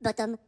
bottom